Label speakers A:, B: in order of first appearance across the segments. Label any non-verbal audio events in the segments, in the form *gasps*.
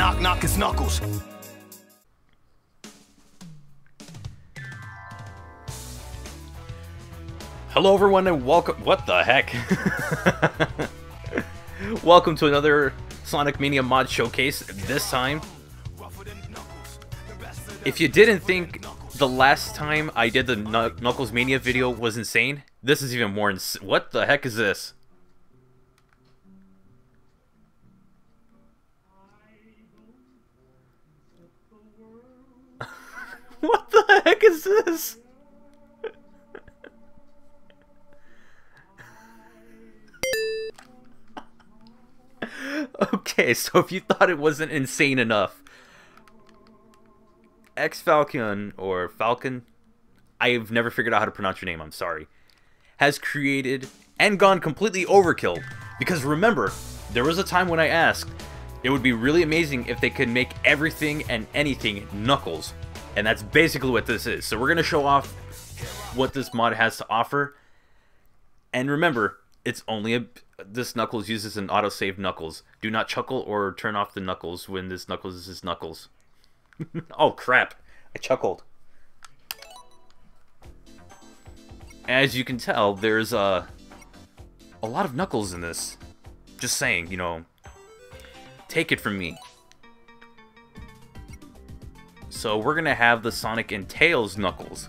A: Knock, knock, it's Knuckles.
B: Hello, everyone, and welcome. What the heck? *laughs* welcome to another Sonic Mania mod showcase. This time, if you didn't think the last time I did the Knuckles Mania video was insane, this is even more insane. What the heck is this? *laughs* what the heck is this? *laughs* Okay, so if you thought it wasn't insane enough, X Falcon or Falcon, I've never figured out how to pronounce your name, I'm sorry, has created and gone completely overkill. Because remember, there was a time when I asked, it would be really amazing if they could make everything and anything Knuckles. And that's basically what this is. So we're going to show off what this mod has to offer. And remember, it's only a this Knuckles uses an autosave Knuckles. Do not chuckle or turn off the Knuckles when this Knuckles is Knuckles. *laughs* oh crap! I chuckled. As you can tell, there's uh, a lot of Knuckles in this. Just saying, you know, take it from me. So we're gonna have the Sonic and Tails Knuckles.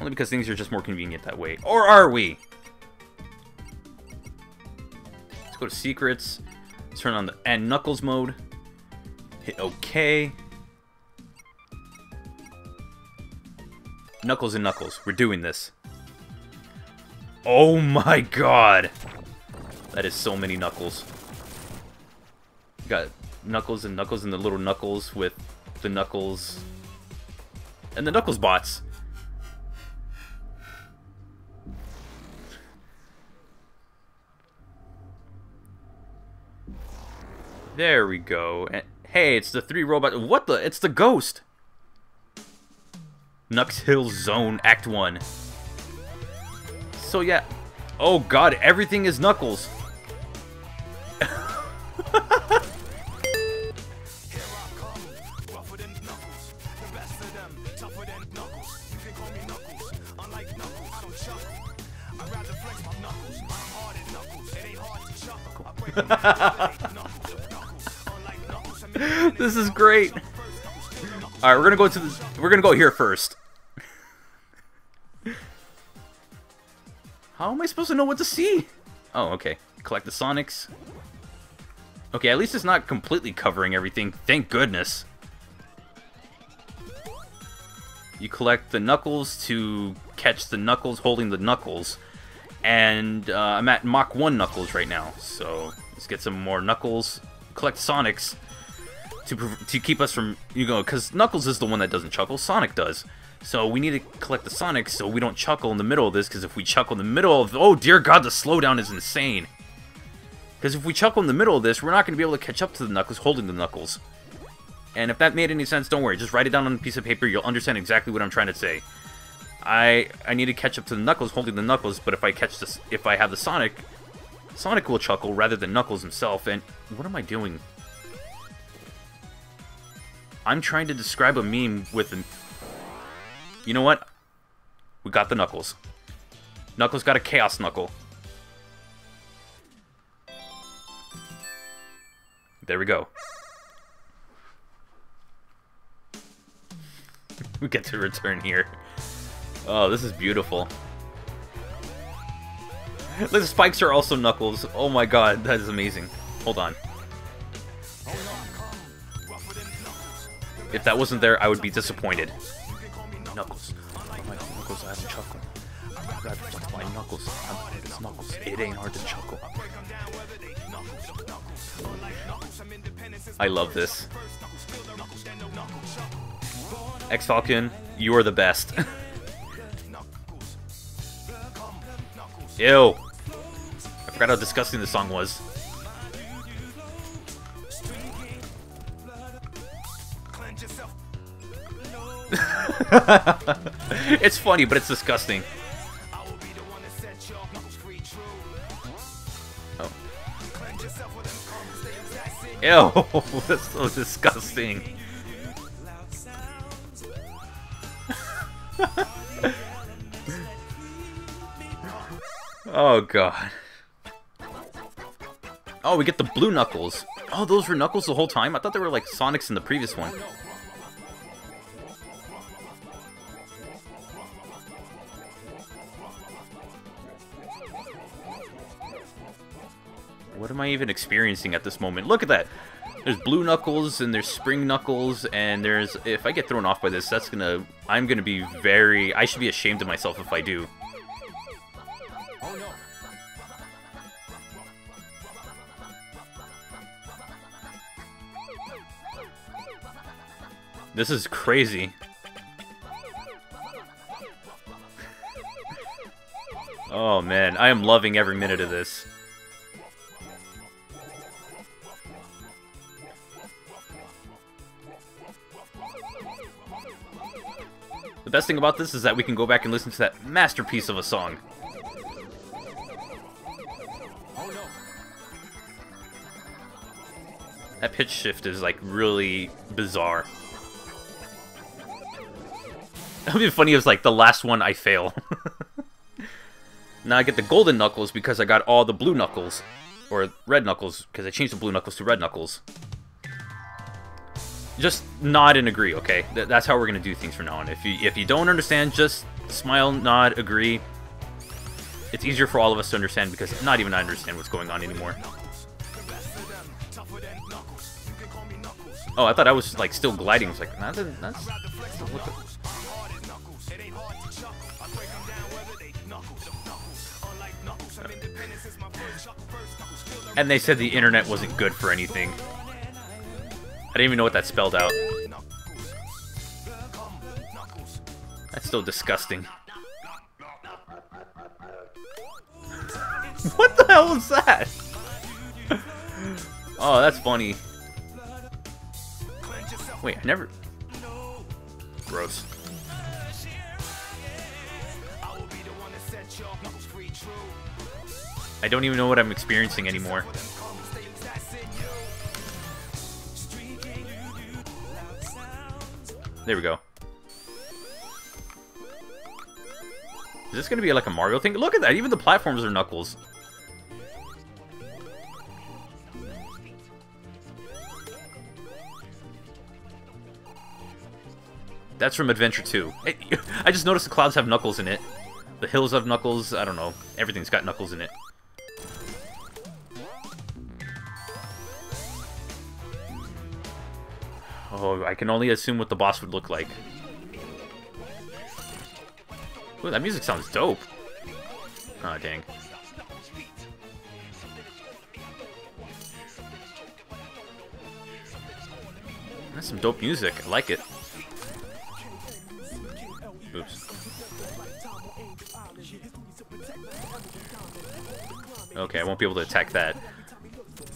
B: Only because things are just more convenient that way. Or are we? Let's go to secrets, turn on the and knuckles mode, hit OK. Knuckles and Knuckles, we're doing this. Oh my god! That is so many Knuckles. Got Knuckles and Knuckles and the little Knuckles with the Knuckles and the Knuckles bots. There we go. And, hey, it's the three robot. What the? It's the ghost. Knucks Hill Zone Act 1. So yeah. Oh god, everything is Knuckles. *laughs* this is great. All right, we're gonna go to the. We're gonna go here first. How am I supposed to know what to see? Oh, okay. Collect the Sonics. Okay, at least it's not completely covering everything. Thank goodness. You collect the Knuckles to catch the Knuckles holding the Knuckles. And uh, I'm at Mach 1 Knuckles right now. So let's get some more Knuckles. Collect Sonics to to keep us from you know because Knuckles is the one that doesn't chuckle. Sonic does. So we need to collect the Sonics so we don't chuckle in the middle of this. Because if we chuckle in the middle of oh dear God, the slowdown is insane. Because if we chuckle in the middle of this, we're not going to be able to catch up to the Knuckles holding the Knuckles. And if that made any sense, don't worry. Just write it down on a piece of paper. You'll understand exactly what I'm trying to say. I I need to catch up to the Knuckles holding the Knuckles, but if I catch this, if I have the Sonic, Sonic will chuckle rather than Knuckles himself. And what am I doing? I'm trying to describe a meme with an... You know what? We got the Knuckles. Knuckles got a Chaos Knuckle. There we go. *laughs* we get to return here. Oh, this is beautiful. The spikes are also Knuckles. Oh my god, that is amazing. Hold on. If that wasn't there, I would be disappointed. Knuckles. My Knuckles, I chuckle. Gotta my Knuckles. I'm, Knuckles. It ain't hard to chuckle. I love this. X Falcon, you are the best. *laughs* Ew. I forgot how disgusting the song was. *laughs* it's funny, but it's disgusting. Oh. Ew, *laughs* that's so disgusting. *laughs* oh god. Oh, we get the blue Knuckles. Oh, those were Knuckles the whole time? I thought they were like Sonics in the previous one. What am I even experiencing at this moment? Look at that! There's blue Knuckles, and there's spring Knuckles, and there's... If I get thrown off by this, that's gonna... I'm gonna be very... I should be ashamed of myself if I do. This is crazy. oh man, I am loving every minute of this. The best thing about this is that we can go back and listen to that masterpiece of a song. That pitch shift is like really bizarre. It would be funny if like the last one I fail. *laughs* now I get the golden knuckles because I got all the blue knuckles. Or red knuckles, because I changed the blue knuckles to red knuckles. Just nod and agree, okay? Th that's how we're gonna do things from now on. If you if you don't understand, just smile, nod, agree. It's easier for all of us to understand because not even I understand what's going on anymore. Oh, I thought I was like still gliding. I was like, that's, that's and they said the internet wasn't good for anything. I didn't even know what that spelled out. That's still disgusting. *laughs* what the hell was that? *laughs* oh, that's funny. Wait, I never... Gross. I don't even know what I'm experiencing anymore. There we go. Is this gonna be like a Mario thing? Look at that, even the platforms are Knuckles. That's from Adventure 2. *laughs* I just noticed the clouds have Knuckles in it. The hills have Knuckles, I don't know. Everything's got Knuckles in it. Oh, I can only assume what the boss would look like. Ooh, that music sounds dope. oh, dang. That's some dope music. I like it. Oops. Okay, I won't be able to attack that.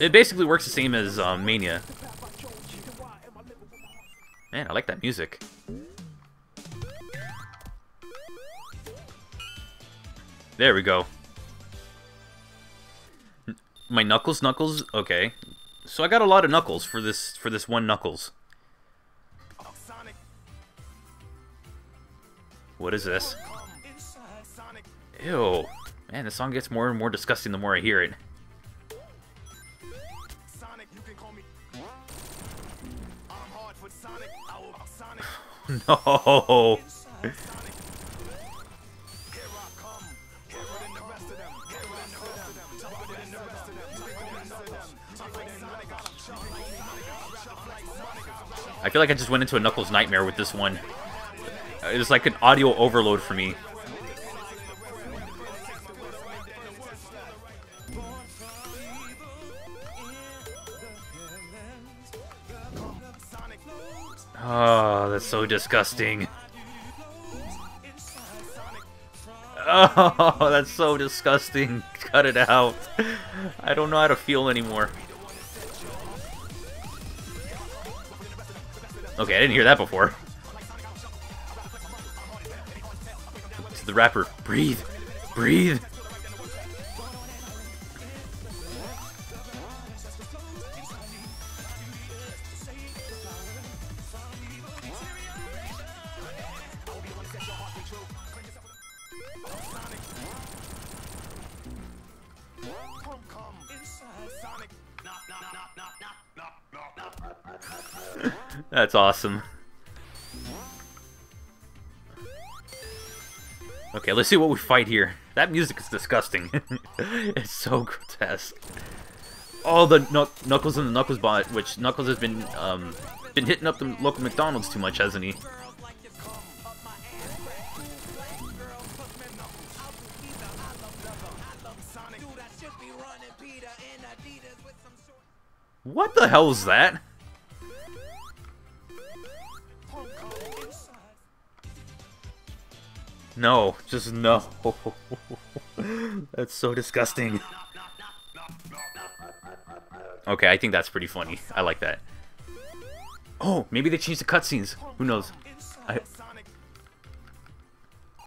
B: It basically works the same as um, Mania. Man, I like that music. There we go. My Knuckles Knuckles? Okay. So I got a lot of Knuckles for this for this one Knuckles. What is this? Ew. Man, this song gets more and more disgusting the more I hear it. *laughs* no. I feel like I just went into a Knuckles nightmare with this one. It was like an audio overload for me. Oh, that's so disgusting. *laughs* Oh, that's so disgusting. *laughs* Cut it out. I don't know how to feel anymore. Okay, I didn't hear that before. To the rapper, breathe, breathe. That's awesome. Okay, let's see what we fight here. That music is disgusting. *laughs* it's so grotesque. All the Knuckles and the Knuckles bot, which Knuckles has been um, been hitting up the local McDonald's too much, hasn't he? What the hell is that? No, just no. *laughs* that's so disgusting. Okay, I think that's pretty funny. I like that. Oh, maybe they changed the cutscenes. Who knows? I...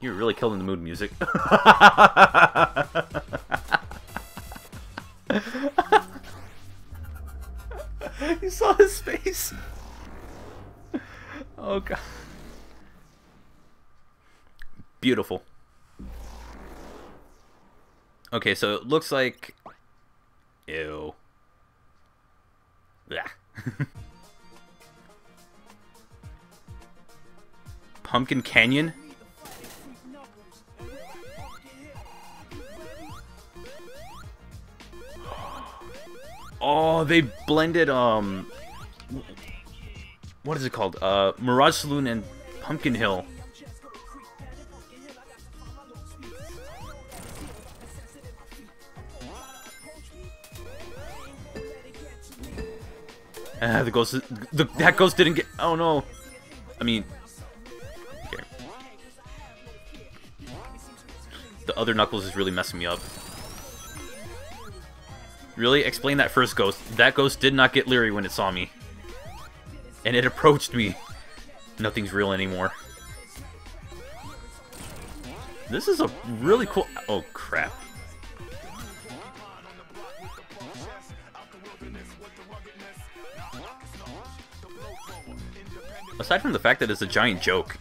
B: You're really killing the mood music. *laughs* you saw his face. Oh god. Beautiful. Okay, so it looks like... Ew. Yeah. *laughs* Pumpkin Canyon? *gasps* Oh, they blended, um... What is it called? Uh, Mirage Saloon and Pumpkin Hill. Ah, the ghost. The, that ghost didn't get. Oh no. I mean. Okay. The other Knuckles is really messing me up. Really? Explain that first ghost. That ghost did not get leery when it saw me. And it approached me. Nothing's real anymore. This is a really cool... Oh, crap. Aside from the fact that it's a giant joke,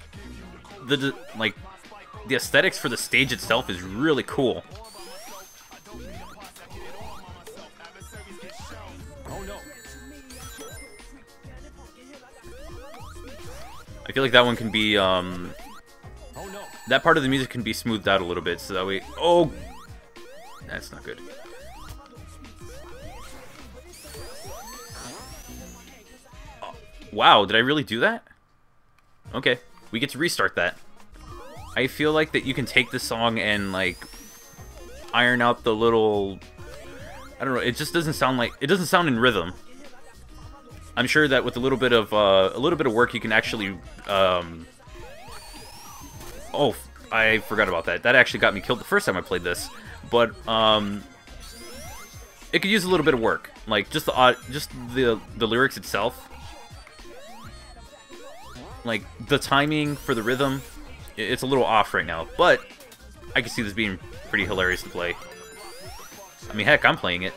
B: the like the aesthetics for the stage itself is really cool. I feel like that one can be um that part of the music can be smoothed out a little bit so that way oh that's not good. Wow, did I really do that? Okay, we get to restart that. I feel like that you can take the song and, like, iron out the little... I don't know, it just doesn't sound like... It doesn't sound in rhythm. I'm sure that with a little bit of, uh, a little bit of work, you can actually, um... Oh, I forgot about that. That actually got me killed the first time I played this. But, um... It could use a little bit of work. Like, just the, just the, the lyrics itself like, the timing for the rhythm, it's a little off right now, but I can see this being pretty hilarious to play. I mean, heck, I'm playing it.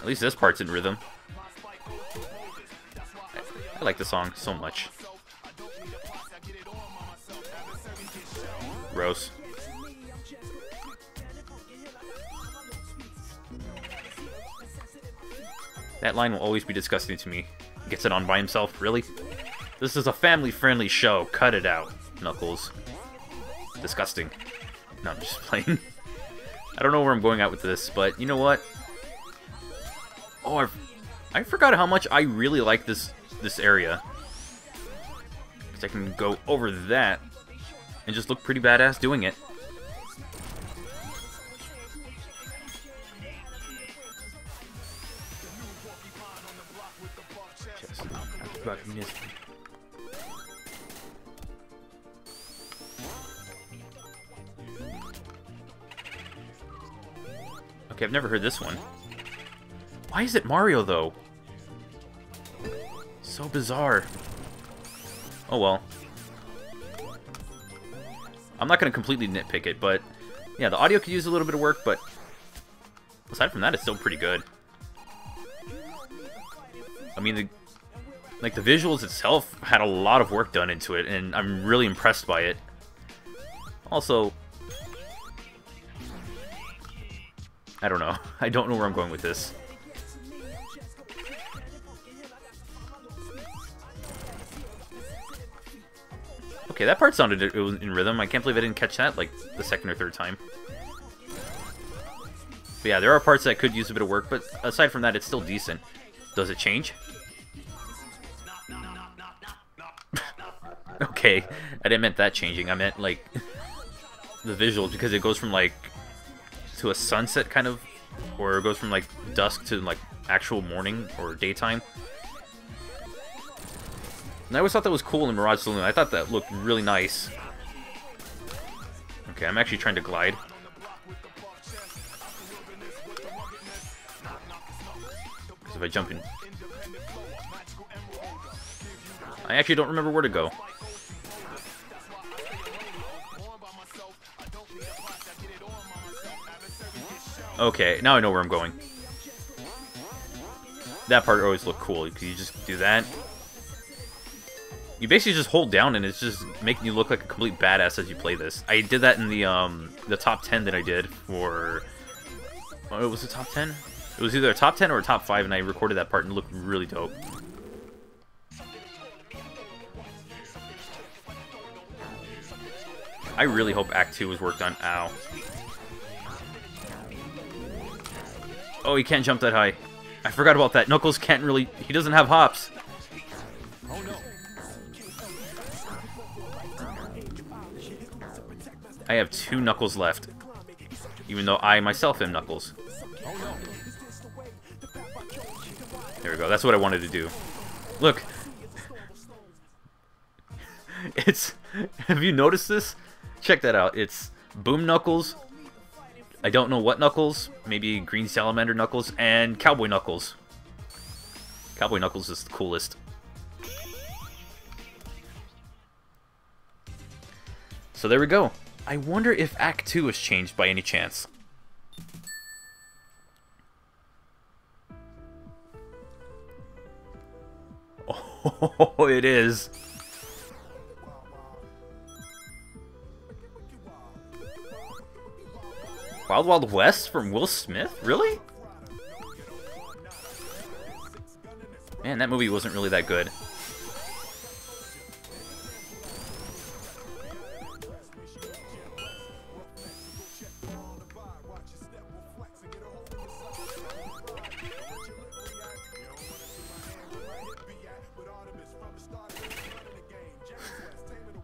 B: At least this part's in rhythm. I, like the song so much. Gross. That line will always be disgusting to me. Gets it on by himself, really? This is a family-friendly show. Cut it out, Knuckles. Disgusting. No, I'm just *laughs* playing. I don't know where I'm going out with this, but you know what? Oh, I, I forgot how much I really like this this area. Because I can go over that and just look pretty badass doing it. Okay, I've never heard this one. Why is it Mario, though? So bizarre. Oh well. I'm not going to completely nitpick it, but... Yeah, the audio could use a little bit of work, but... Aside from that, it's still pretty good. I mean, the like the visuals itself had a lot of work done into it, and I'm really impressed by it. Also, I don't know. *laughs* I don't know where I'm going with this. Okay, that part sounded it was in rhythm. I can't believe I didn't catch that like the second or third time. But yeah, there are parts that could use a bit of work, but aside from that, it's still decent. Does it change? Okay, I didn't meant that changing. I meant like *laughs* the visuals because it goes from like to a sunset kind of, or it goes from like dusk to like actual morning or daytime. And I always thought that was cool in Mirage Saloon. I thought that looked really nice. Okay, I'm actually trying to glide. Because if I jump in... I actually don't remember where to go. Okay, now I know where I'm going. That part always looked cool, you just do that. You basically just hold down and it's just making you look like a complete badass as you play this. I did that in the um the top 10 that I did for... Oh, it was the top 10? It was either a top 10 or a top 5 and I recorded that part and it looked really dope. I really hope Act 2 was worked on. Ow. Oh, he can't jump that high. I forgot about that. Knuckles can't really... He doesn't have hops. I have two Knuckles left. Even though I myself am Knuckles. There we go. That's what I wanted to do. Look. *laughs* It's... Have you noticed this? Check that out. It's Boom Knuckles, I don't know what Knuckles, maybe Green Salamander Knuckles, and Cowboy Knuckles. Cowboy Knuckles is the coolest. So there we go. I wonder if Act 2 has changed by any chance. *laughs* Oh, it is. Wild Wild West from Will Smith? Really? Man, that movie wasn't really that good.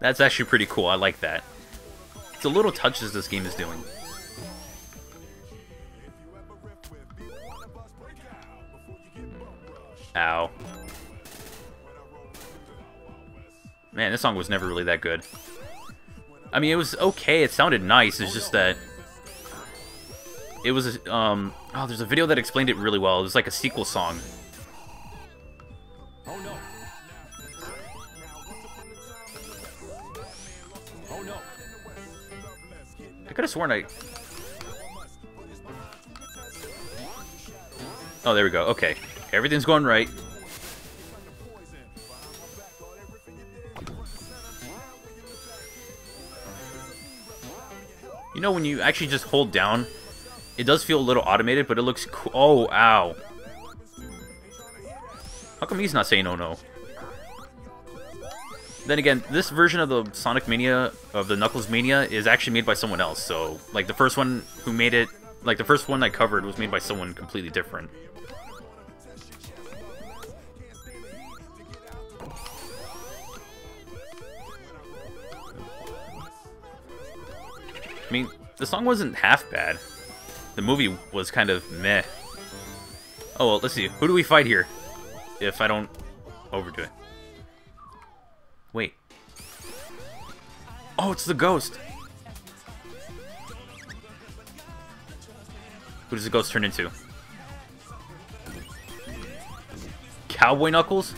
B: That's actually pretty cool. I like that. It's the little touches this game is doing. This song was never really that good. I mean, it was okay. It sounded nice. It's just that... It was, a um... Oh, there's a video that explained it really well. It was like a sequel song. oh no I could have sworn I... Oh, there we go. Okay. Everything's going right. Know, when you actually just hold down, it does feel a little automated, but it looks cool. Oh, ow. How come he's not saying oh no? Then again, this version of the Sonic Mania, of the Knuckles Mania, is actually made by someone else. So, like, the first one who made it, like, the first one I covered was made by someone completely different. I mean, the song wasn't half bad. The movie was kind of meh. Oh, well, let's see. Who do we fight here? If I don't overdo it. Wait. Oh, it's the ghost! Who does the ghost turn into? Cowboy Knuckles?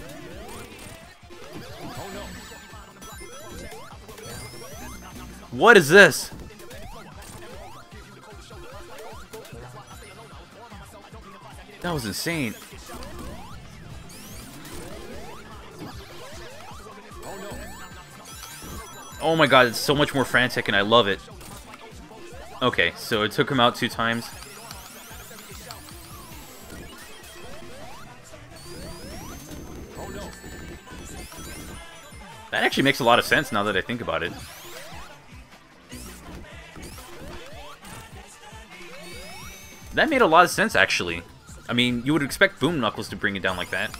B: What is this? That was insane. Oh my god, it's so much more frantic and I love it. Okay, so it took him out two times. That actually makes a lot of sense now that I think about it. That made a lot of sense, actually. I mean, you would expect Boom Knuckles to bring it down like that.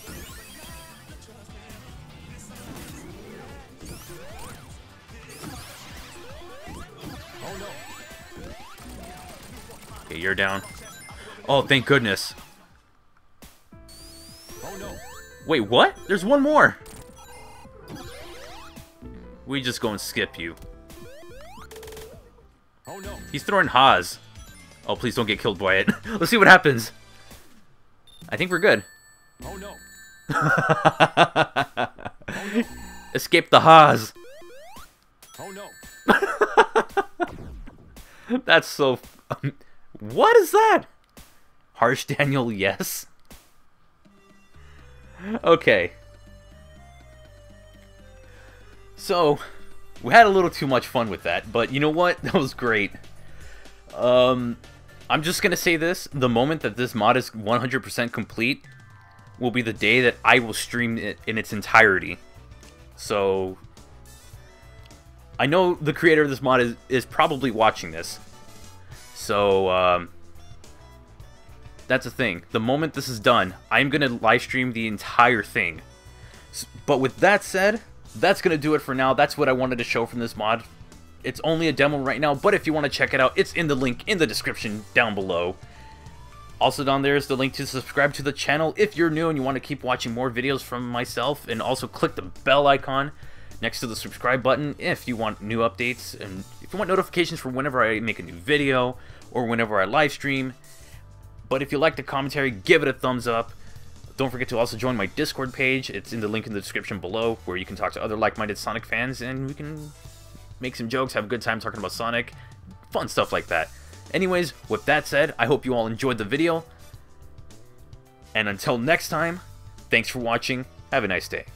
B: Okay, you're down. Oh, thank goodness. Wait, what? There's one more! We just go and skip you. He's throwing Haas. Oh, please don't get killed by it. *laughs* Let's see what happens. I think we're good. Oh no. oh, *laughs* no. Escape the Haas. Oh no. *laughs* That's so. *laughs* what is that? Harsh Daniel, yes. Okay. So, we had a little too much fun with that, but you know what? That was great. Um, I'm just gonna say this: the moment that this mod is 100% complete will be the day that I will stream it in its entirety. So, I know the creator of this mod is, is probably watching this. So, um, that's the thing. The moment this is done, I'm gonna live stream the entire thing. But with that said, that's gonna do it for now. That's what I wanted to show from this mod. It's only a demo right now, but if you want to check it out, it's in the link in the description down below. Also down there is the link to subscribe to the channel if you're new and you want to keep watching more videos from myself, and also click the bell icon next to the subscribe button if you want new updates and if you want notifications for whenever I make a new video or whenever I live stream. But if you like the commentary, give it a thumbs up. Don't forget to also join my Discord page. It's in the link in the description below where you can talk to other like-minded Sonic fans and we can make some jokes, have a good time talking about Sonic, fun stuff like that. Anyways, with that said, I hope you all enjoyed the video. And until next time, thanks for watching. Have a nice day.